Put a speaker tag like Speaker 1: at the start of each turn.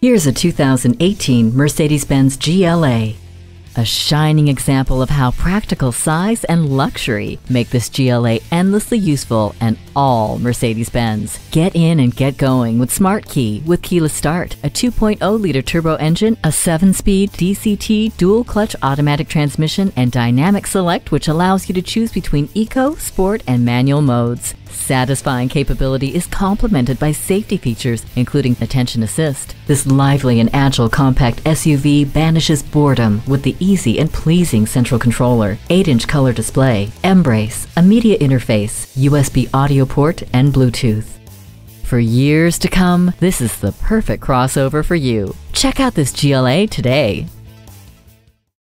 Speaker 1: Here's a 2018 Mercedes-Benz GLA. A shining example of how practical size and luxury make this GLA endlessly useful and all Mercedes-Benz. Get in and get going with Smart Key with keyless start, a 2.0 liter turbo engine, a 7-speed DCT dual clutch automatic transmission, and dynamic select which allows you to choose between eco, sport, and manual modes. Satisfying capability is complemented by safety features, including attention assist. This lively and agile compact SUV banishes boredom with the easy and pleasing central controller, 8-inch color display, mbrace, a media interface, USB audio port, and Bluetooth. For years to come, this is the perfect crossover for you. Check out this GLA today.